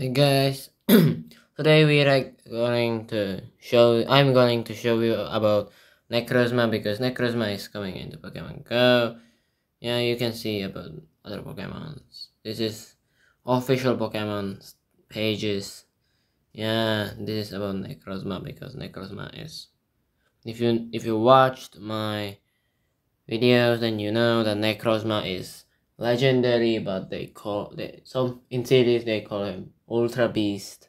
Hey guys, today we are going to show, I'm going to show you about Necrozma because Necrozma is coming into Pokemon Go. Yeah, you can see about other Pokemons. This is official Pokemon pages. Yeah, this is about Necrozma because Necrozma is, if you if you watched my videos then you know that Necrozma is legendary but they call they some in cities they call him ultra beast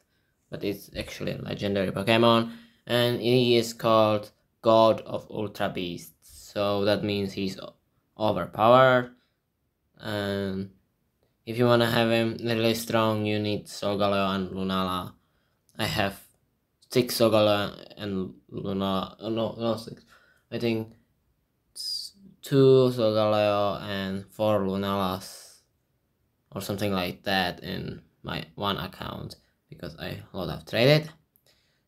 but it's actually a legendary pokemon and he is called god of ultra beasts. So that means he's overpowered and if you want to have him really strong you need Solgaleo and Lunala. I have six Solgaleo and Lunala oh, no no six. I think two Solgaleo and four Lunalas or something like that in my one account because I lot have traded.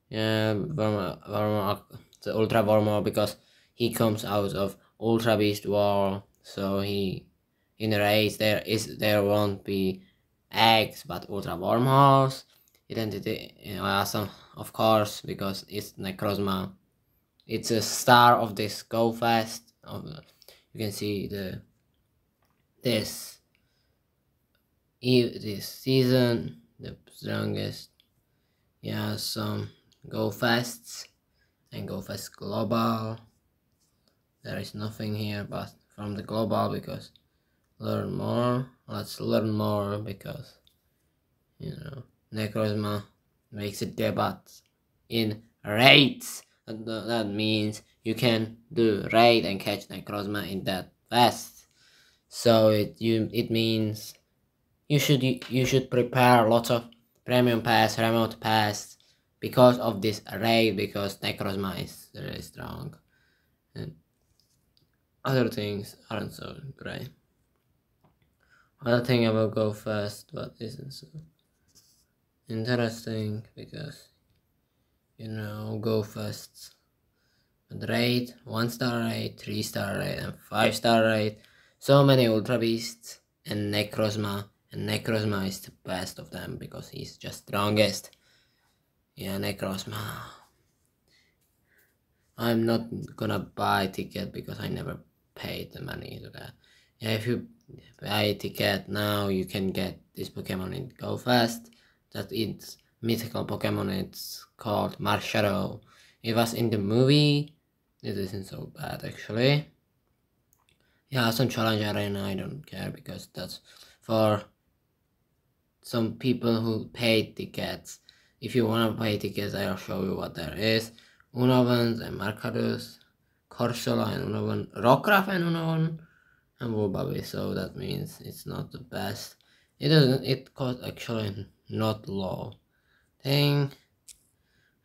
Yeah, Wormhole, the Ultra Wormhole because he comes out of Ultra Beast War, so he in the race there is there won't be eggs but Ultra Wormholes. Identity you know, awesome of course because it's Necrozma. It's a star of this Go Fest of you can see the this this season the strongest. Yeah some go fasts and go fast global. There is nothing here but from the global because learn more. Let's learn more because you know necrozma makes a debut in raids. That means you can do raid and catch Necrozma in that fast. So it you it means you should you should prepare lots of premium pass, remote pass because of this raid because Necrozma is really strong. And other things aren't so great. Other thing I will go first but isn't so interesting because you know, go first. Rate, 1 star raid, 3 star raid and 5 star raid, So many Ultra Beasts and Necrozma. And Necrozma is the best of them because he's just strongest. Yeah, Necrozma. I'm not gonna buy ticket because I never paid the money to that. Yeah, if you buy a ticket now, you can get this Pokemon in Go Fast. That it's mythical Pokemon. It's called Marshadow. It was in the movie. It isn't so bad actually. Yeah, some challenge arena. I don't care because that's for some people who pay tickets. If you wanna pay tickets, I'll show you what there is. Unavans and Markadus, Corsola and Unovan, Rockruff and Unovan, and Wubabi. So that means it's not the best. It doesn't. It costs actually not low thing.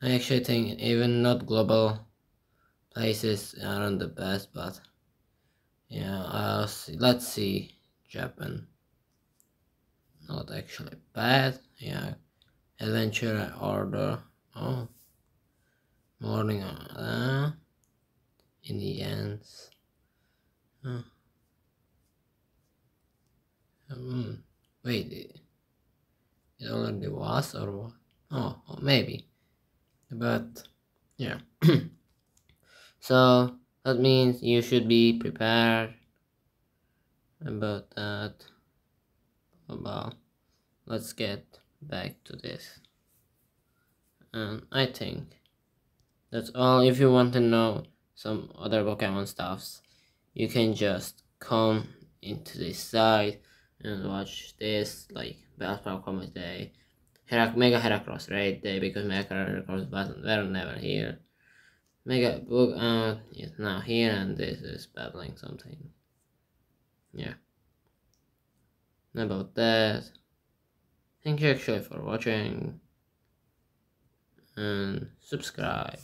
I actually think even not global places aren't the best, but yeah, I'll see. let's see Japan. Not actually bad. Yeah, adventure order. Oh, morning. Uh, Indians. Huh. Um, wait, it, already was or what? Oh, maybe. But, yeah. so, that means you should be prepared about that. About, let's get back to this. And I think that's all. If you want to know some other Pokemon stuffs, you can just come into this site and watch this, like Bellsprout Comic Day Mega Heracross right there because Mega Heracross wasn't were never here. Mega Book uh, is now here and this is battling something. Yeah. About that. Thank you actually for watching and subscribe.